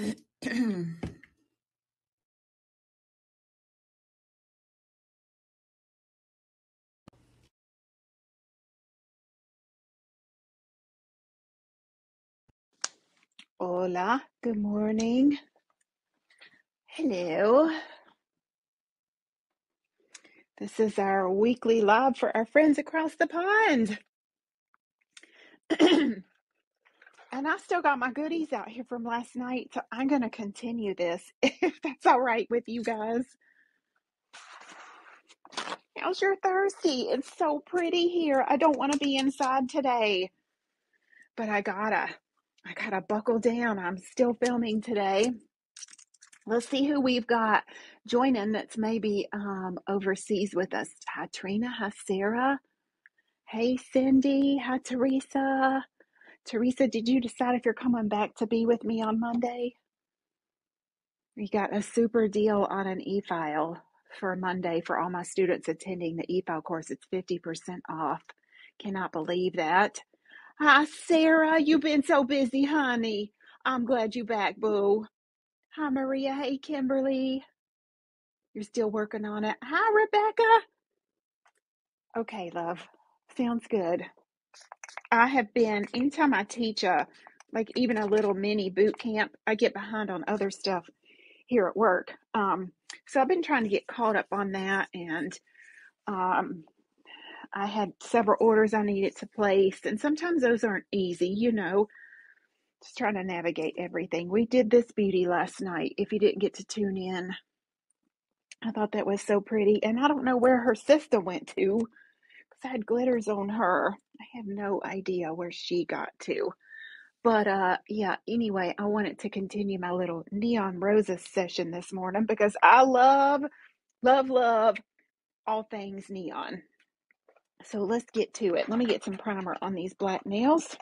Hola, good morning. Hello. This is our weekly live for our friends across the pond. and I still got my goodies out here from last night, so I'm going to continue this if that's all right with you guys. How's your Thursday? It's so pretty here. I don't want to be inside today, but I gotta. I gotta buckle down. I'm still filming today. Let's see who we've got joining that's maybe um, overseas with us. Hi, Trina. Hi, Sarah. Hey, Cindy. Hi, Teresa. Teresa, did you decide if you're coming back to be with me on Monday? We got a super deal on an e file for Monday for all my students attending the e file course. It's 50% off. Cannot believe that. Hi, Sarah. You've been so busy, honey. I'm glad you're back, boo. Hi, Maria. Hey, Kimberly. You're still working on it. Hi, Rebecca. Okay, love. Sounds good. I have been, anytime I teach a, like even a little mini boot camp, I get behind on other stuff here at work. Um, so I've been trying to get caught up on that. And um, I had several orders I needed to place. And sometimes those aren't easy, you know, just trying to navigate everything. We did this beauty last night. If you didn't get to tune in, I thought that was so pretty. And I don't know where her sister went to had glitters on her. I have no idea where she got to. But uh yeah, anyway, I wanted to continue my little neon roses session this morning because I love, love, love all things neon. So let's get to it. Let me get some primer on these black nails.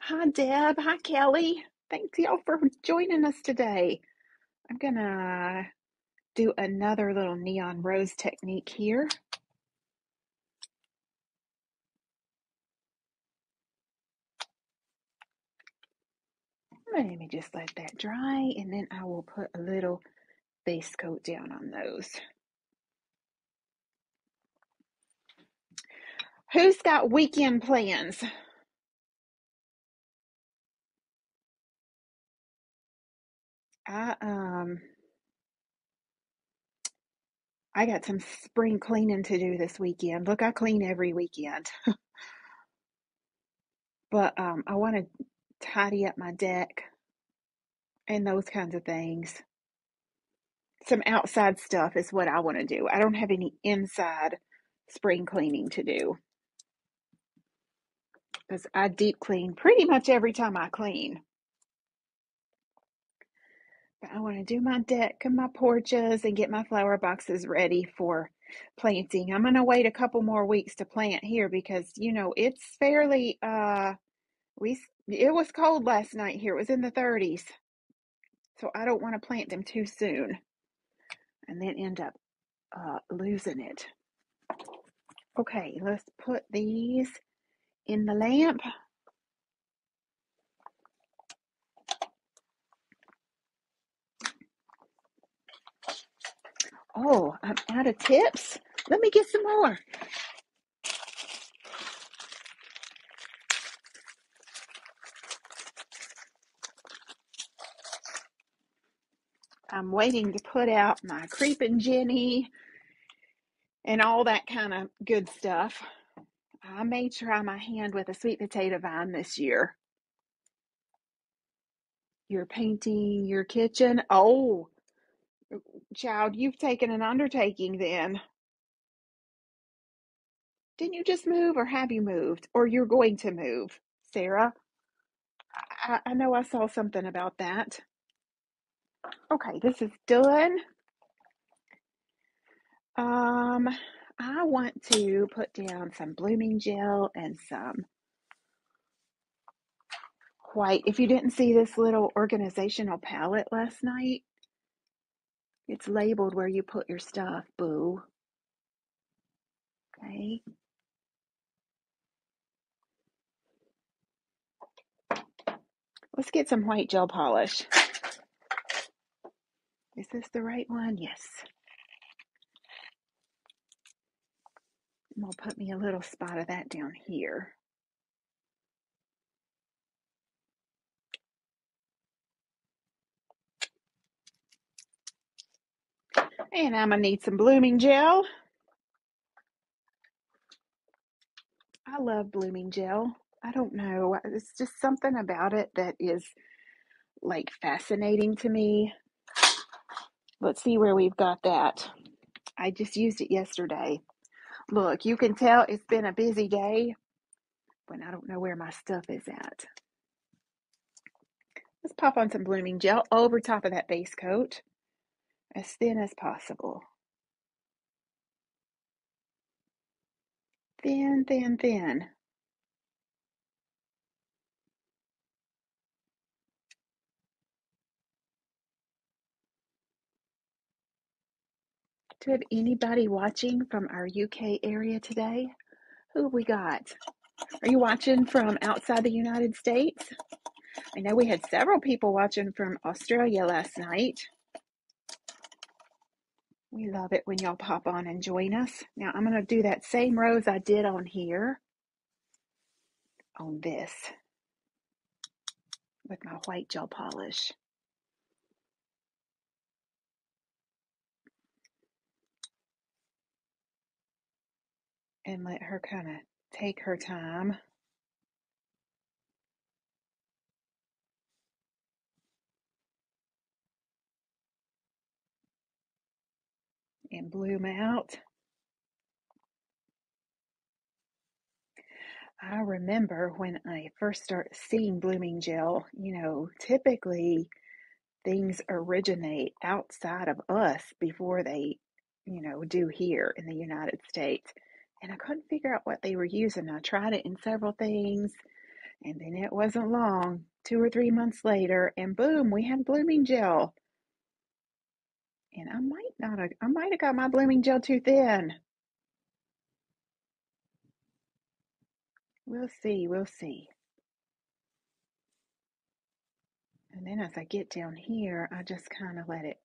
Hi Deb. Hi Kelly. Thanks y'all for joining us today. I'm gonna do another little neon rose technique here. Let me just let that dry and then I will put a little base coat down on those. Who's got weekend plans? I um I got some spring cleaning to do this weekend. Look, I clean every weekend, but um I want to tidy up my deck and those kinds of things. Some outside stuff is what I want to do. I don't have any inside spring cleaning to do because I deep clean pretty much every time I clean. But I want to do my deck and my porches and get my flower boxes ready for planting. I'm going to wait a couple more weeks to plant here because, you know, it's fairly uh we it was cold last night here. It was in the 30s. So I don't want to plant them too soon and then end up uh losing it. Okay, let's put these in the lamp. Oh, I'm out of tips. Let me get some more. I'm waiting to put out my creeping Jenny and all that kind of good stuff. I may try my hand with a sweet potato vine this year. You're painting your kitchen. Oh, child, you've taken an undertaking then. Didn't you just move or have you moved? Or you're going to move, Sarah? I, I know I saw something about that. Okay, this is done. Um, I want to put down some blooming gel and some white. If you didn't see this little organizational palette last night, it's labeled where you put your stuff, boo. Okay? Let's get some white gel polish. Is this the right one? Yes. And we'll put me a little spot of that down here. And I'm going to need some blooming gel. I love blooming gel. I don't know. It's just something about it that is like fascinating to me. Let's see where we've got that. I just used it yesterday. Look, you can tell it's been a busy day, but I don't know where my stuff is at. Let's pop on some blooming gel over top of that base coat as thin as possible. Thin, thin, thin. Do we have anybody watching from our UK area today? Who we got? Are you watching from outside the United States? I know we had several people watching from Australia last night. We love it when y'all pop on and join us. Now I'm going to do that same rose I did on here, on this, with my white gel polish. and let her kind of take her time. And bloom out. I remember when I first started seeing blooming gel, you know, typically things originate outside of us before they, you know, do here in the United States and I couldn't figure out what they were using. I tried it in several things, and then it wasn't long, two or three months later, and boom, we had blooming gel. And I might not have, I might have got my blooming gel too thin. We'll see, we'll see. And then as I get down here, I just kind of let it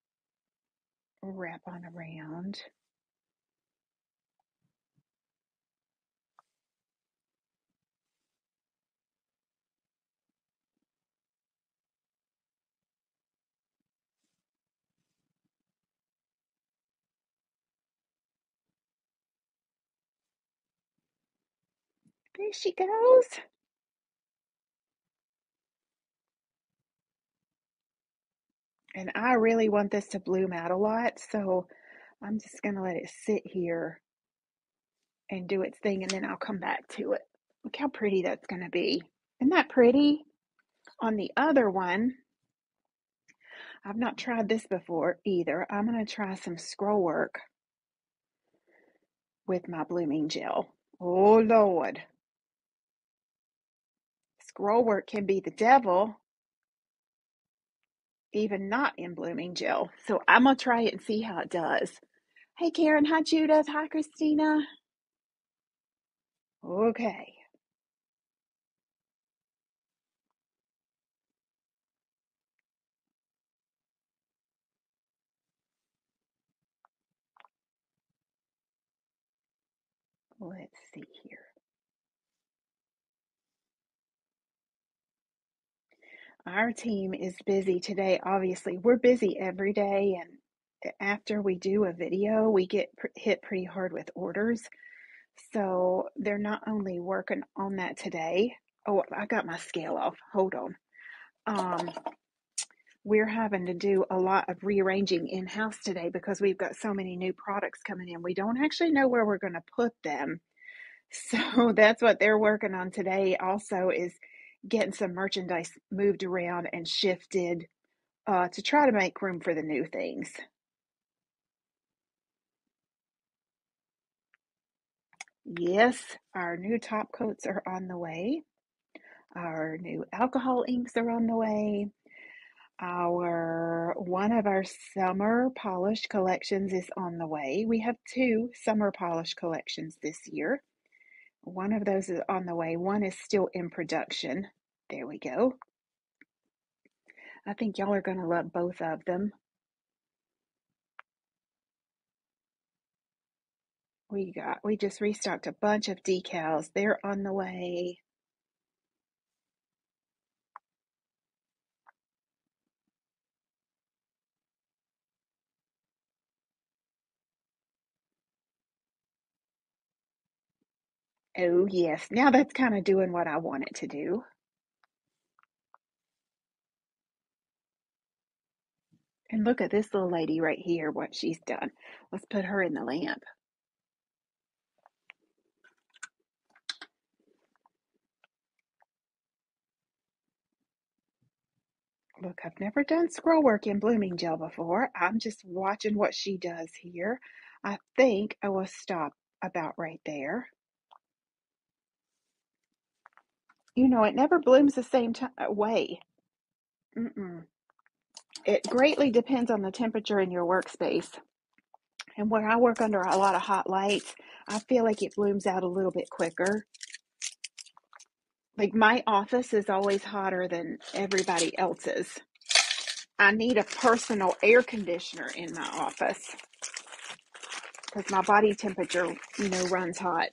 wrap on around. There she goes. And I really want this to bloom out a lot, so I'm just going to let it sit here and do its thing, and then I'll come back to it. Look how pretty that's going to be. Isn't that pretty? On the other one, I've not tried this before either. I'm going to try some scroll work with my blooming gel. Oh, Lord. Scroll work can be the devil, even not in blooming gel. So I'm going to try it and see how it does. Hey, Karen. Hi, Judith. Hi, Christina. Okay. Let's see here. Our team is busy today. Obviously, we're busy every day, and after we do a video, we get hit pretty hard with orders. So they're not only working on that today. Oh, I got my scale off. Hold on. Um, we're having to do a lot of rearranging in house today because we've got so many new products coming in. We don't actually know where we're going to put them. So that's what they're working on today. Also, is getting some merchandise moved around and shifted uh, to try to make room for the new things. Yes, our new top coats are on the way. Our new alcohol inks are on the way. Our one of our summer polish collections is on the way. We have two summer polish collections this year. One of those is on the way. One is still in production. There we go. I think y'all are going to love both of them. We got, we just restocked a bunch of decals. They're on the way. Oh, yes. Now that's kind of doing what I want it to do. And look at this little lady right here, what she's done. Let's put her in the lamp. Look, I've never done scroll work in blooming gel before. I'm just watching what she does here. I think I will stop about right there. You know, it never blooms the same time uh, way. Mm-mm. It greatly depends on the temperature in your workspace. And where I work under a lot of hot lights, I feel like it blooms out a little bit quicker. Like my office is always hotter than everybody else's. I need a personal air conditioner in my office because my body temperature, you know, runs hot.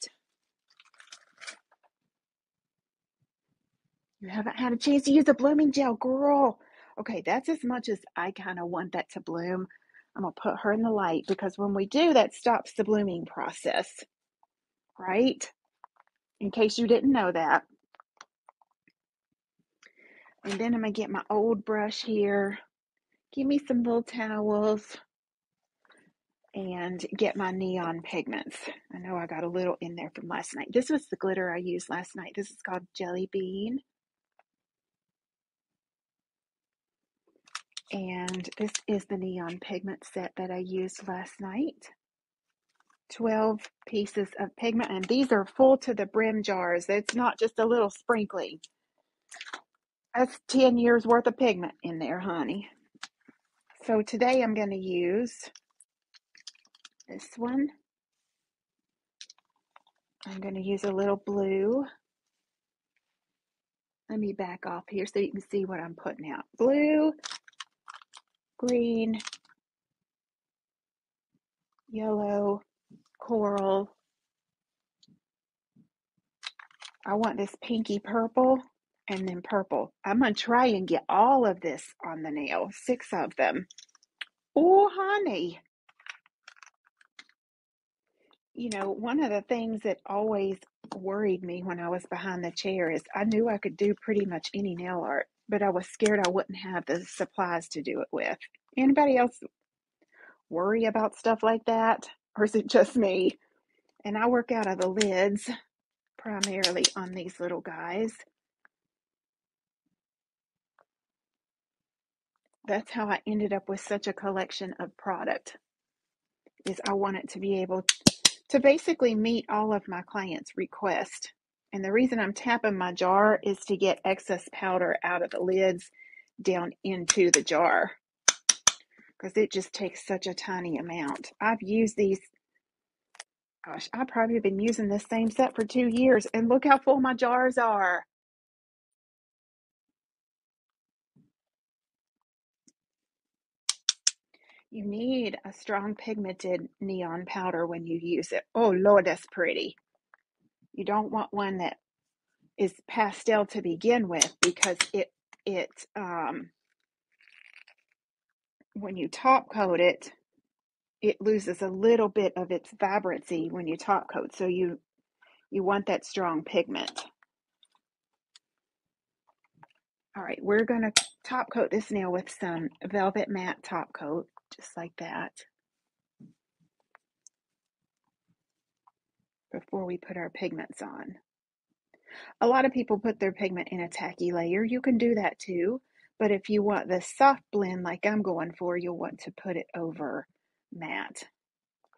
You haven't had a chance to use a blooming gel, girl. Okay, that's as much as I kind of want that to bloom. I'm going to put her in the light because when we do, that stops the blooming process, right? In case you didn't know that. And then I'm going to get my old brush here. Give me some little towels and get my neon pigments. I know I got a little in there from last night. This was the glitter I used last night. This is called Jelly Bean. And this is the neon pigment set that I used last night. 12 pieces of pigment, and these are full to the brim jars. It's not just a little sprinkling. That's 10 years worth of pigment in there, honey. So today I'm going to use this one. I'm going to use a little blue. Let me back off here so you can see what I'm putting out. Blue, green, yellow, coral. I want this pinky purple and then purple. I'm going to try and get all of this on the nail, six of them. Oh, honey. You know, one of the things that always worried me when I was behind the chair is I knew I could do pretty much any nail art, but I was scared I wouldn't have the supplies to do it with. Anybody else worry about stuff like that? Or is it just me? And I work out of the lids primarily on these little guys. That's how I ended up with such a collection of product. Is I want it to be able to basically meet all of my clients' requests. And the reason I'm tapping my jar is to get excess powder out of the lids down into the jar because it just takes such a tiny amount. I've used these, gosh, I've probably been using this same set for two years, and look how full my jars are. You need a strong pigmented neon powder when you use it. Oh, Lord, that's pretty. You don't want one that is pastel to begin with because it, it, um, when you top coat it, it loses a little bit of its vibrancy when you top coat. So you, you want that strong pigment. All right, we're going to top coat this nail with some Velvet Matte top coat, just like that, before we put our pigments on. A lot of people put their pigment in a tacky layer. You can do that too, but if you want the soft blend like I'm going for, you'll want to put it over matte.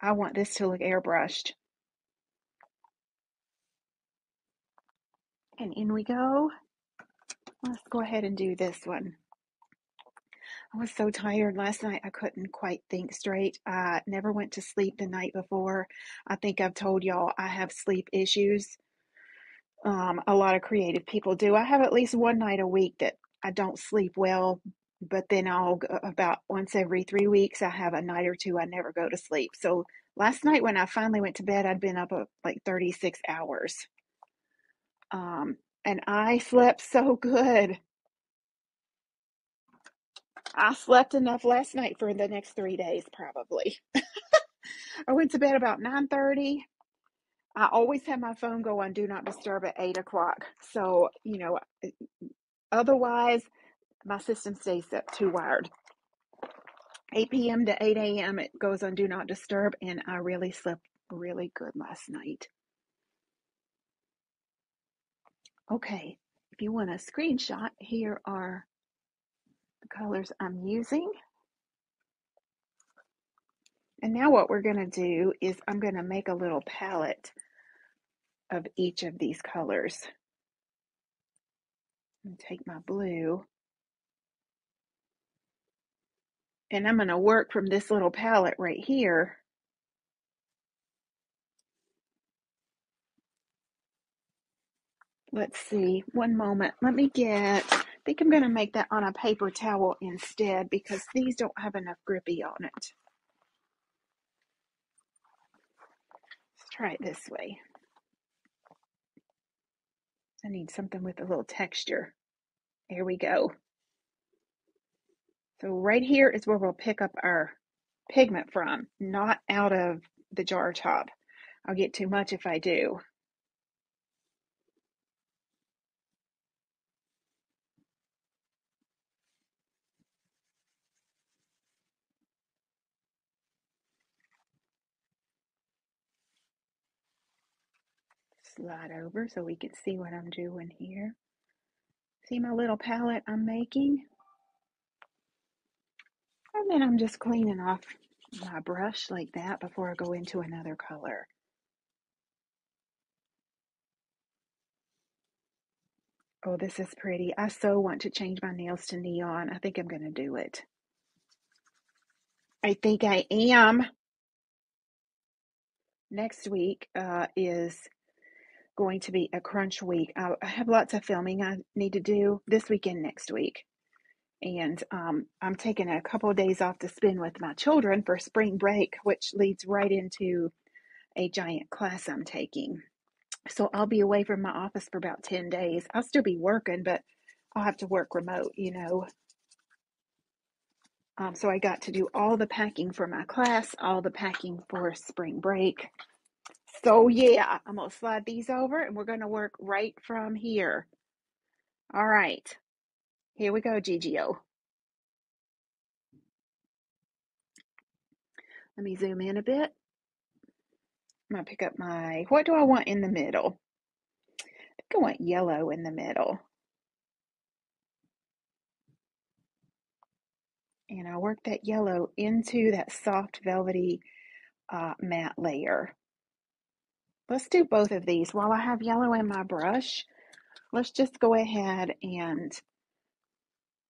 I want this to look airbrushed. And in we go. Let's go ahead and do this one. I was so tired last night, I couldn't quite think straight. I never went to sleep the night before. I think I've told y'all I have sleep issues. Um, a lot of creative people do. I have at least one night a week that I don't sleep well but then I'll about once every three weeks. I have a night or two I never go to sleep. So last night when I finally went to bed, I'd been up uh, like 36 hours. Um, and I slept so good. I slept enough last night for the next three days, probably. I went to bed about 9:30. I always have my phone go on do not disturb at eight o'clock. So, you know, eh, otherwise my system stays up too wired. 8 p.m. to 8 a.m. it goes on do not disturb, and I really slept really good last night. Okay, if you want a screenshot, here are the colors I'm using. And now what we're going to do is I'm going to make a little palette of each of these colors. And take my blue. And I'm going to work from this little palette right here. Let's see, one moment. Let me get, think I'm going to make that on a paper towel instead because these don't have enough grippy on it. Let's try it this way. I need something with a little texture. There we go. So right here is where we'll pick up our pigment from, not out of the jar top. I'll get too much if I do. Slide over so we can see what I'm doing here. See my little palette I'm making? And then I'm just cleaning off my brush like that before I go into another color. Oh, this is pretty. I so want to change my nails to neon. I think I'm going to do it. I think I am. Next week uh, is going to be a crunch week. I have lots of filming I need to do this weekend, next week. And um, I'm taking a couple of days off to spend with my children for spring break, which leads right into a giant class I'm taking. So I'll be away from my office for about 10 days. I'll still be working, but I'll have to work remote, you know. Um, so I got to do all the packing for my class, all the packing for spring break. So yeah, I'm going to slide these over and we're going to work right from here. All right. Here we go, GGO. Let me zoom in a bit. I'm going to pick up my, what do I want in the middle? I think I want yellow in the middle. And I work that yellow into that soft velvety uh, matte layer. Let's do both of these. While I have yellow in my brush, let's just go ahead and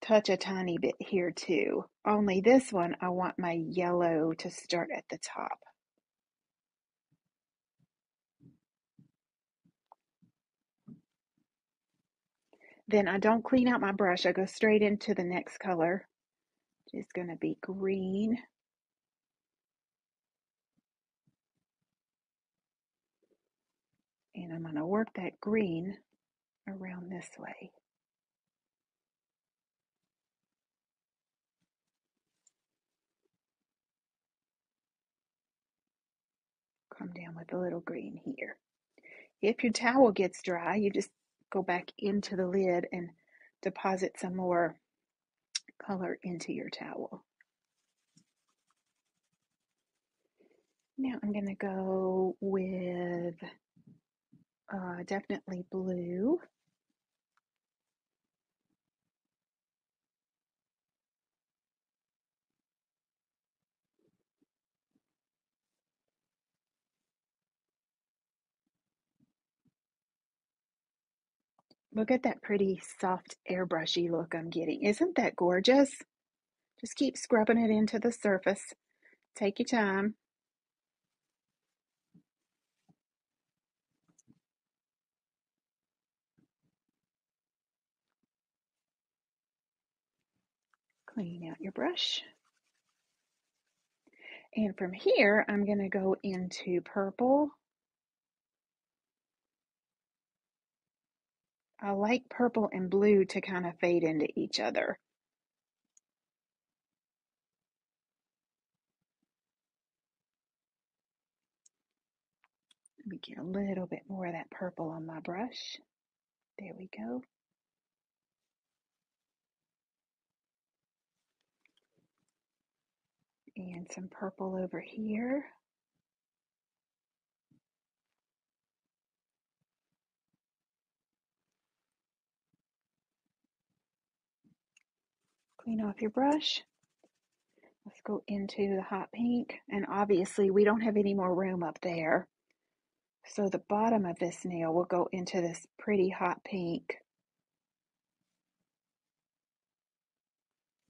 touch a tiny bit here too. Only this one, I want my yellow to start at the top. Then I don't clean out my brush. I go straight into the next color. It's going to be green. And I'm going to work that green around this way. Come down with a little green here. If your towel gets dry, you just go back into the lid and deposit some more color into your towel. Now I'm going to go with uh, definitely blue. Look at that pretty soft airbrushy look I'm getting. Isn't that gorgeous? Just keep scrubbing it into the surface. Take your time. Clean out your brush. And from here, I'm going to go into purple. I like purple and blue to kind of fade into each other. Let me get a little bit more of that purple on my brush. There we go. And some purple over here. Clean off your brush. Let's go into the hot pink. And obviously we don't have any more room up there. So the bottom of this nail will go into this pretty hot pink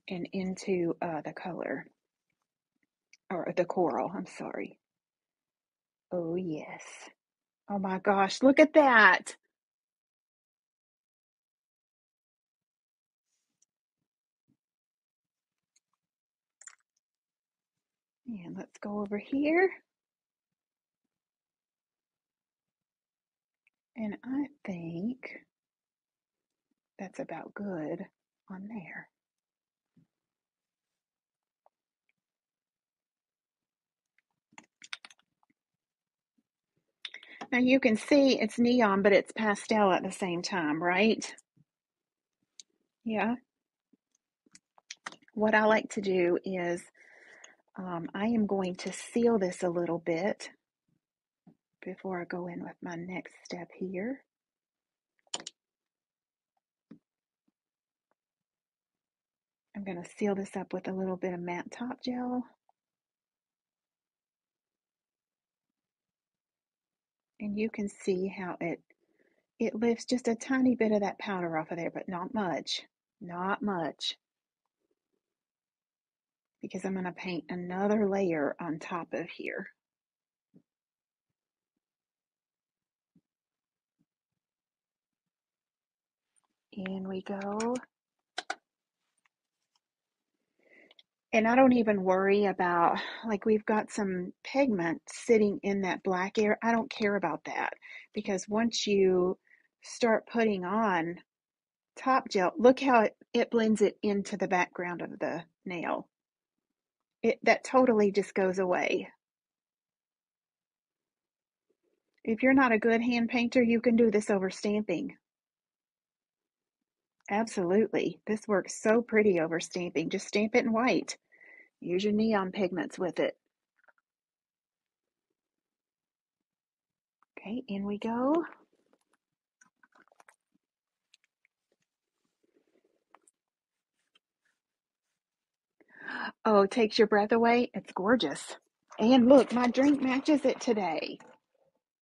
and into uh, the color or the coral. I'm sorry. Oh, yes. Oh my gosh, look at that. And let's go over here. And I think that's about good on there. Now you can see it's neon, but it's pastel at the same time, right? Yeah. What I like to do is um, I am going to seal this a little bit before I go in with my next step here. I'm going to seal this up with a little bit of matte top gel. And you can see how it it lifts just a tiny bit of that powder off of there, but not much. Not much. Because I'm going to paint another layer on top of here. In we go. And I don't even worry about, like, we've got some pigment sitting in that black area. I don't care about that because once you start putting on top gel, look how it, it blends it into the background of the nail. It, that totally just goes away. If you're not a good hand painter, you can do this over stamping. Absolutely. This works so pretty over stamping. Just stamp it in white. Use your neon pigments with it. Okay, in we go. Oh, takes your breath away. It's gorgeous. And look, my drink matches it today.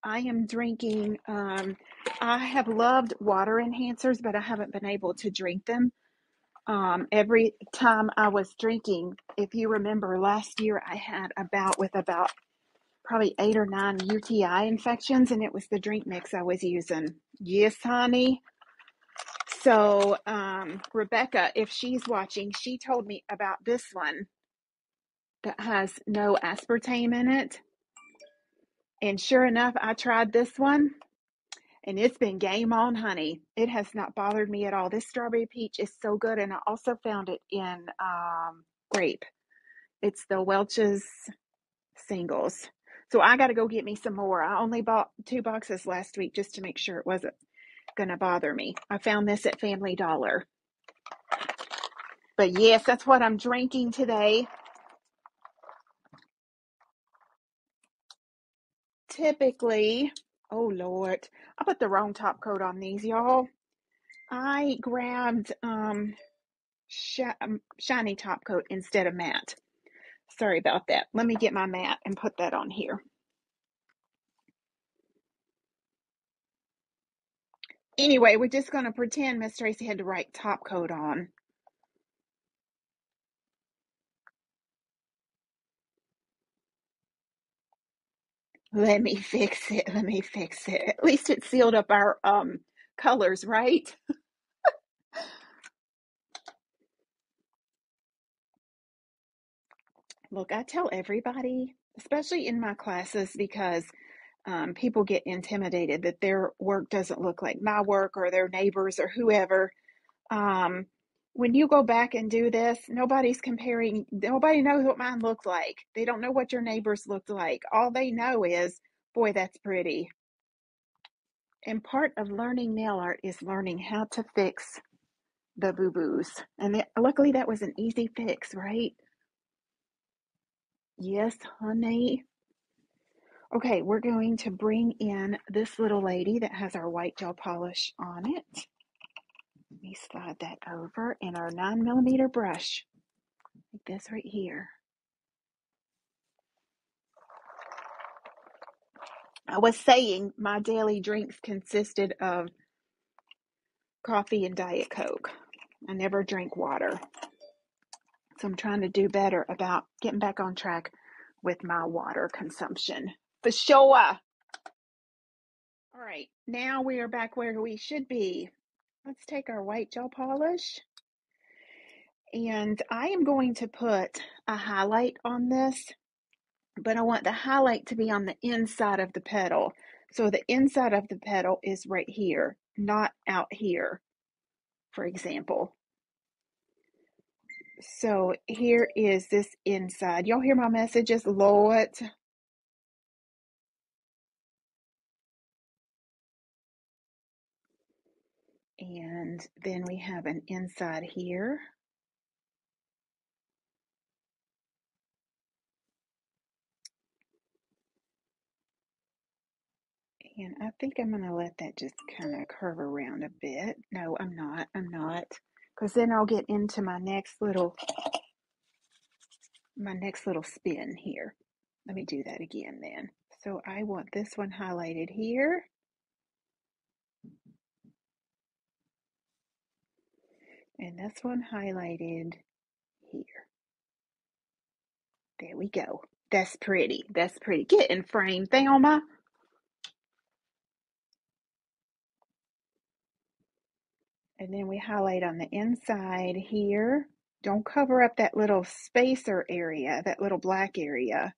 I am drinking, um, I have loved water enhancers, but I haven't been able to drink them. Um, every time I was drinking, if you remember last year, I had about with about probably eight or nine UTI infections, and it was the drink mix I was using. Yes, honey. So, um, Rebecca, if she's watching, she told me about this one that has no aspartame in it. And sure enough, I tried this one and it's been game on, honey. It has not bothered me at all. This strawberry peach is so good. And I also found it in um, grape. It's the Welch's singles. So I got to go get me some more. I only bought two boxes last week just to make sure it wasn't going to bother me. I found this at Family Dollar. But yes, that's what I'm drinking today. Typically, oh Lord, I put the wrong top coat on these, y'all. I grabbed um, sh- um, shiny top coat instead of matte. Sorry about that. Let me get my matte and put that on here. Anyway, we're just going to pretend Miss Tracy had the right top coat on. Let me fix it. Let me fix it. At least it sealed up our um colors, right? Look, I tell everybody, especially in my classes, because um, people get intimidated that their work doesn't look like my work or their neighbors or whoever. Um, when you go back and do this, nobody's comparing, nobody knows what mine looked like. They don't know what your neighbors looked like. All they know is, boy, that's pretty. And part of learning nail art is learning how to fix the boo boos. And luckily, that was an easy fix, right? Yes, honey. Okay, we're going to bring in this little lady that has our white gel polish on it. Let me slide that over in our nine millimeter brush, like this right here. I was saying my daily drinks consisted of coffee and Diet Coke. I never drink water. So I'm trying to do better about getting back on track with my water consumption. For sure. All right, now we are back where we should be. Let's take our white gel polish and I am going to put a highlight on this, but I want the highlight to be on the inside of the petal. So the inside of the petal is right here, not out here, for example. So here is this inside. Y'all hear my messages, Lord? And then we have an inside here. And I think I'm going to let that just kind of curve around a bit. No, I'm not. I'm not. Because then I'll get into my next little, my next little spin here. Let me do that again then. So I want this one highlighted here. And this one highlighted here. There we go. That's pretty. That's pretty. Get in frame, Thelma. And then we highlight on the inside here. Don't cover up that little spacer area, that little black area.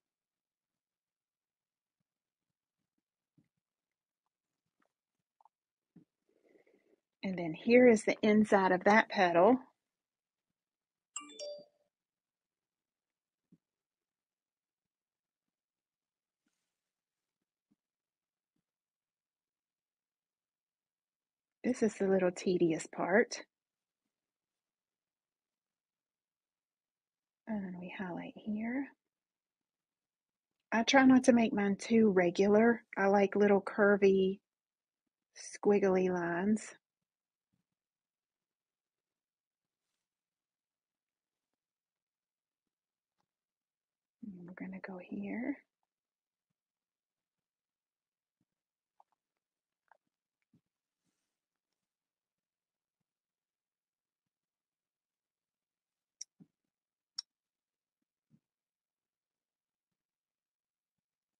And then here is the inside of that petal. This is the little tedious part. And we highlight here. I try not to make mine too regular. I like little curvy, squiggly lines. We're going to go here.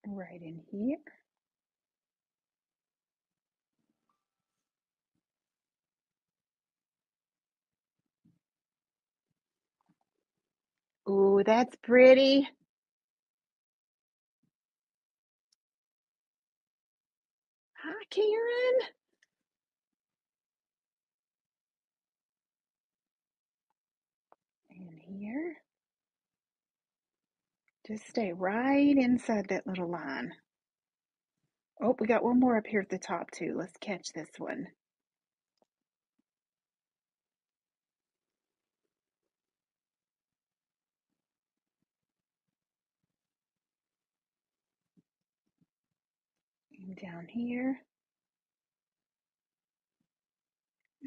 Right in here. Ooh, that's pretty. Hi, Karen. And here. Just stay right inside that little line. Oh, we got one more up here at the top too. Let's catch this one. And down here.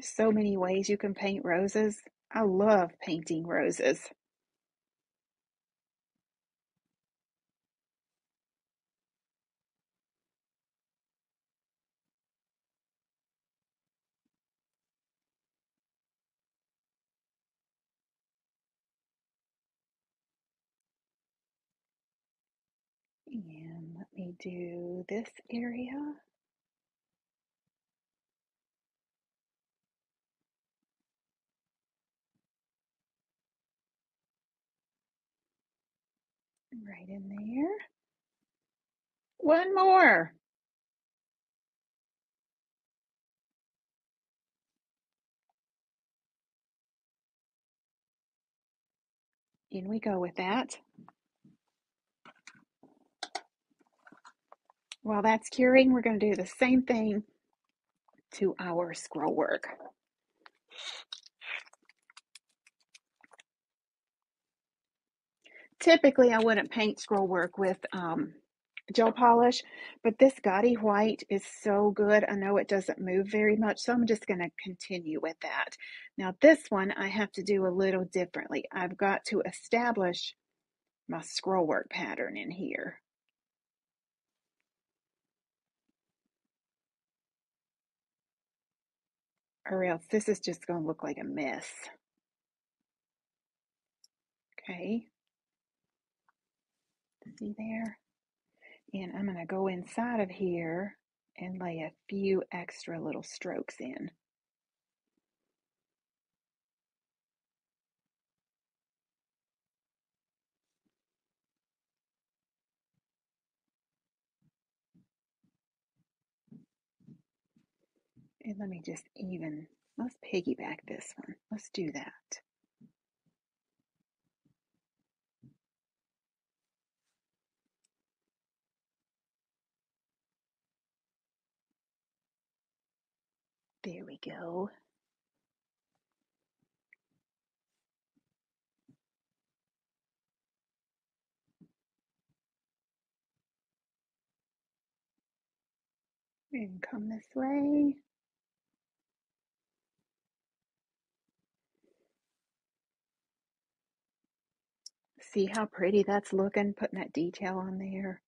So many ways you can paint roses. I love painting roses. And let me do this area. Right in there. One more. In we go with that. While that's curing, we're going to do the same thing to our scroll work. Typically, I wouldn't paint scroll work with um, gel polish, but this gaudy white is so good. I know it doesn't move very much, so I'm just going to continue with that. Now, this one I have to do a little differently. I've got to establish my scroll work pattern in here. Or else this is just going to look like a mess. Okay. See there? And I'm going to go inside of here and lay a few extra little strokes in. And let me just even, let's piggyback this one. Let's do that. There we go. And come this way. See how pretty that's looking, putting that detail on there.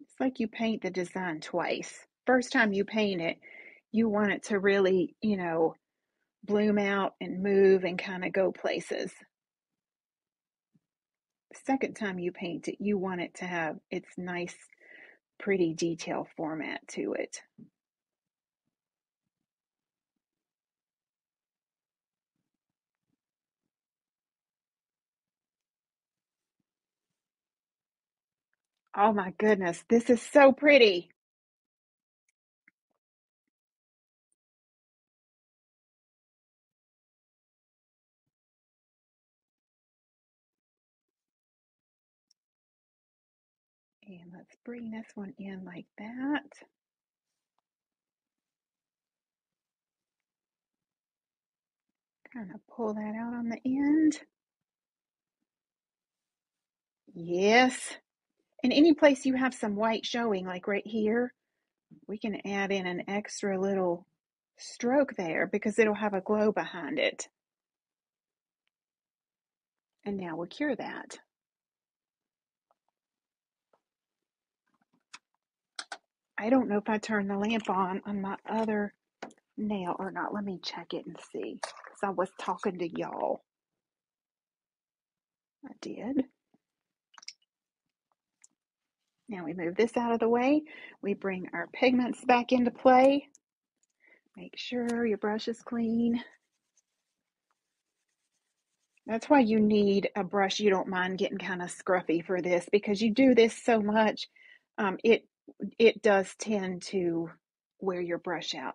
It's like you paint the design twice. First time you paint it, you want it to really, you know, bloom out and move and kind of go places. Second time you paint it, you want it to have its nice, pretty detail format to it. Oh my goodness, this is so pretty. And let's bring this one in like that. Kind of pull that out on the end. Yes. And any place you have some white showing, like right here, we can add in an extra little stroke there because it'll have a glow behind it. And now we'll cure that. I don't know if I turned the lamp on on my other nail or not. Let me check it and see because I was talking to y'all. I did. Now we move this out of the way. We bring our pigments back into play. Make sure your brush is clean. That's why you need a brush you don't mind getting kind of scruffy for this because you do this so much. Um, it it does tend to wear your brush out.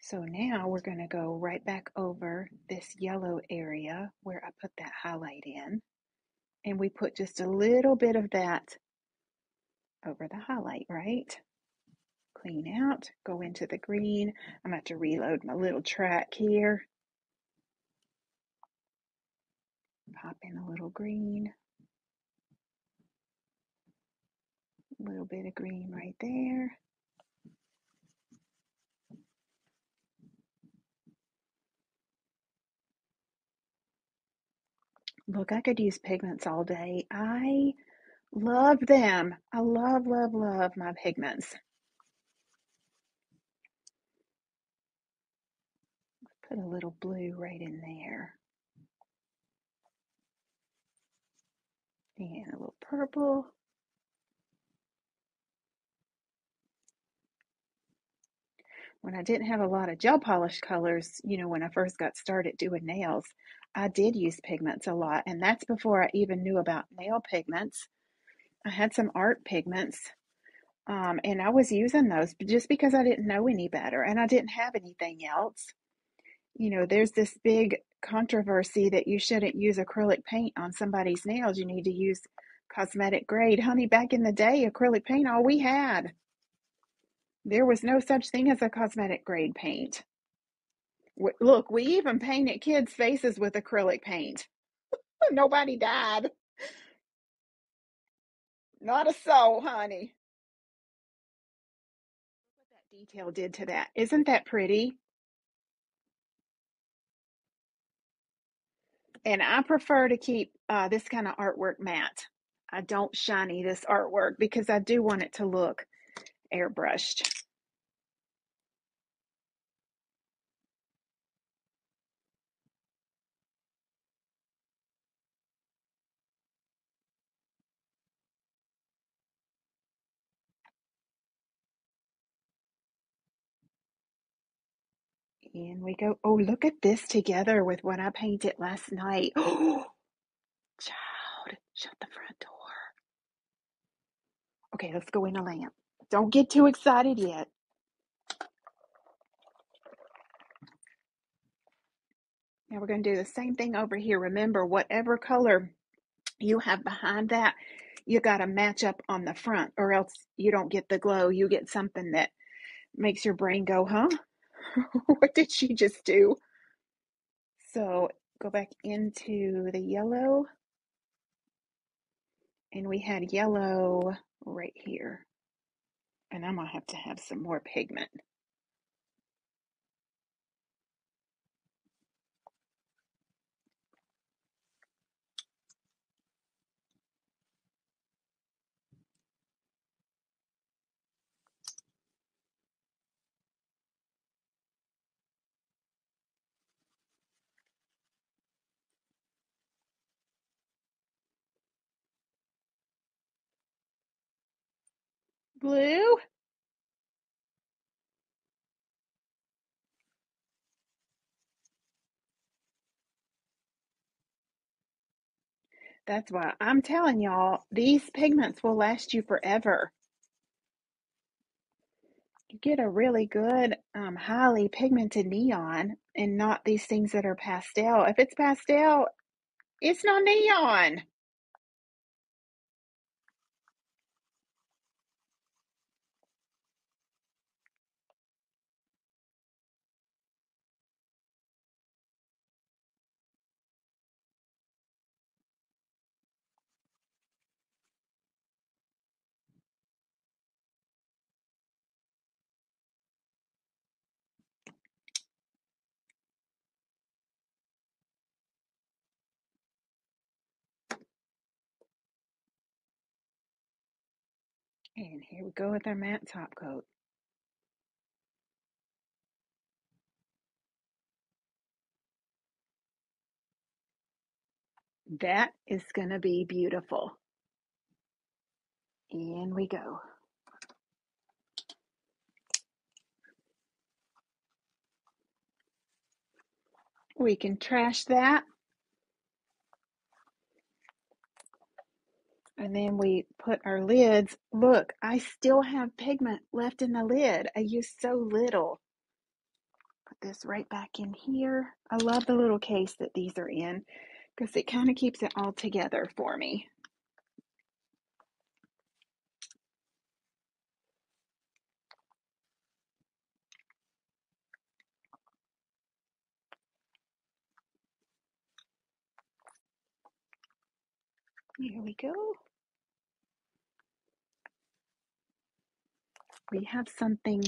So now we're going to go right back over this yellow area where I put that highlight in. And we put just a little bit of that over the highlight, right? Clean out, go into the green. I'm about to reload my little track here. Pop in a little green. A little bit of green right there. Look, I could use pigments all day. I love them. I love, love, love my pigments. Put a little blue right in there. And a little purple. When I didn't have a lot of gel polish colors, you know, when I first got started doing nails, I did use pigments a lot, and that's before I even knew about nail pigments. I had some art pigments, um, and I was using those just because I didn't know any better and I didn't have anything else. You know, there's this big controversy that you shouldn't use acrylic paint on somebody's nails. You need to use cosmetic grade. Honey, back in the day, acrylic paint, all we had. There was no such thing as a cosmetic grade paint. Look, we even painted kids' faces with acrylic paint. Nobody died. Not a soul, honey. What that detail did to that. Isn't that pretty? And I prefer to keep uh, this kind of artwork matte. I don't shiny this artwork because I do want it to look airbrushed. In we go. Oh, look at this together with what I painted last night. Oh, child, shut the front door. Okay, let's go in a lamp. Don't get too excited yet. Now we're going to do the same thing over here. Remember, whatever color you have behind that, you got to match up on the front, or else you don't get the glow. You get something that makes your brain go, huh? what did she just do? So go back into the yellow, and we had yellow right here. And I'm going to have to have some more pigment. Blue? That's why I'm telling y'all, these pigments will last you forever. You get a really good, um, highly pigmented neon and not these things that are pastel. If it's pastel, it's not neon. And here we go with our matte top coat. That is going to be beautiful. In we go. We can trash that. And then we put our lids. Look, I still have pigment left in the lid. I used so little. Put this right back in here. I love the little case that these are in because it kind of keeps it all together for me. Here we go. We have something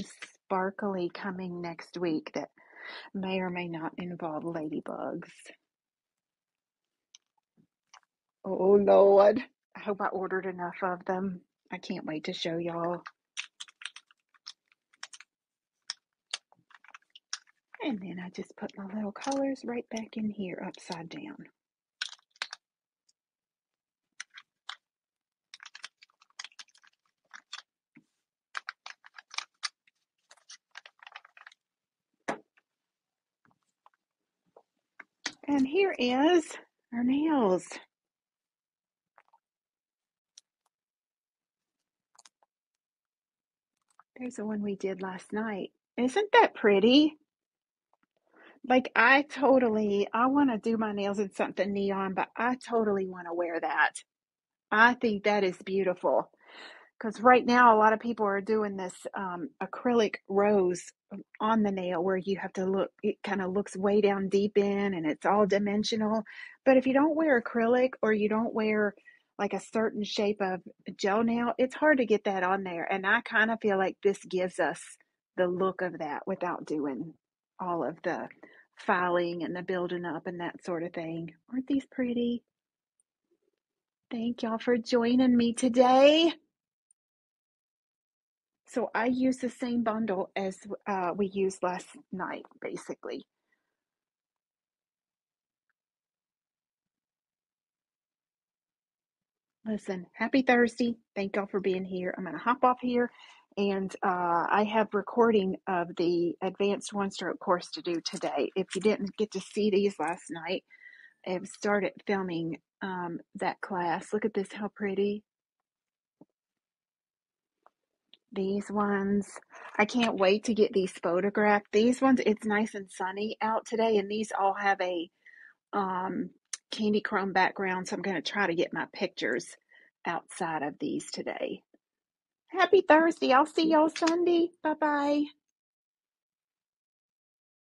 sparkly coming next week that may or may not involve ladybugs. Oh Lord. I hope I ordered enough of them. I can't wait to show y'all. And then I just put my little colors right back in here upside down. And is our nails. There's the one we did last night. Isn't that pretty? Like I totally, I want to do my nails in something neon, but I totally want to wear that. I think that is beautiful. Because right now, a lot of people are doing this um, acrylic rose on the nail where you have to look, it kind of looks way down deep in and it's all dimensional. But if you don't wear acrylic or you don't wear like a certain shape of gel nail, it's hard to get that on there. And I kind of feel like this gives us the look of that without doing all of the filing and the building up and that sort of thing. Aren't these pretty? Thank y'all for joining me today. So I use the same bundle as uh, we used last night, basically. Listen, happy Thursday. Thank y'all for being here. I'm going to hop off here and uh, I have recording of the advanced one stroke course to do today. If you didn't get to see these last night, I've started filming um, that class. Look at this, how pretty. These ones, I can't wait to get these photographed. These ones, it's nice and sunny out today, and these all have a um, candy chrome background, so I'm going to try to get my pictures outside of these today. Happy Thursday. I'll see y'all Sunday. Bye bye.